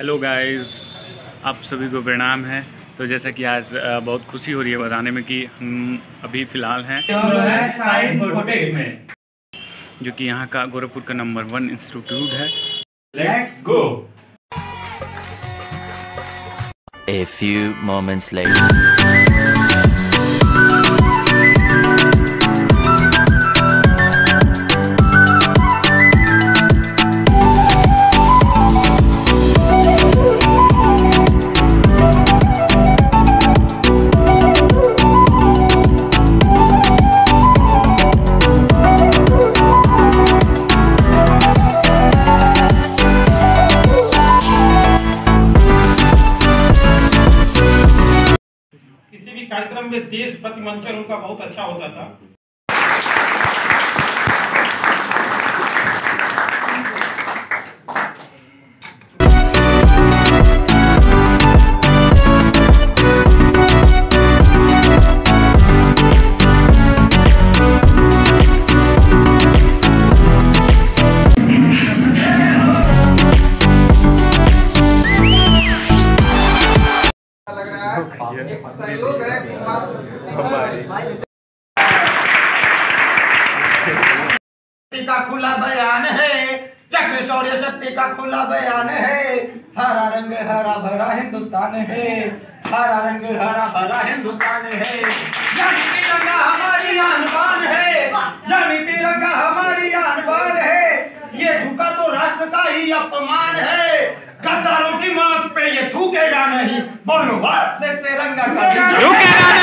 Hello guys आप सभी को प्रणाम है। तो जैसा कि आज बहुत खुशी हो रही है बताने में कि हम अभी फ़िलहाल हैं। में। जो कि यहाँ का गोरखपुर का नंबर वन इंस्टीट्यूट है। Let's go A few moments later. कार्यक्रम में देश प्रति मंचन उनका बहुत अच्छा होता था। शक्ति का खुला बयान है चक्र शौर्य शक्ति का खुला बयान है। हरा रंग हरा भरा हिंदुस्तान है। हरा रंग हरा भरा हिंदुस्तान है। जानी तिरंगा हमारी आन बान है। जानी तिरंगा हमारी आन बान है। ये झुका तो राष्ट्र का ही अपमान है। गद्दारों की मौत पे ये थूकेगा नहीं बोलो से तिरंगा का